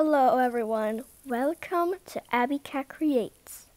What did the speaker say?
Hello everyone, welcome to Abby Cat Creates.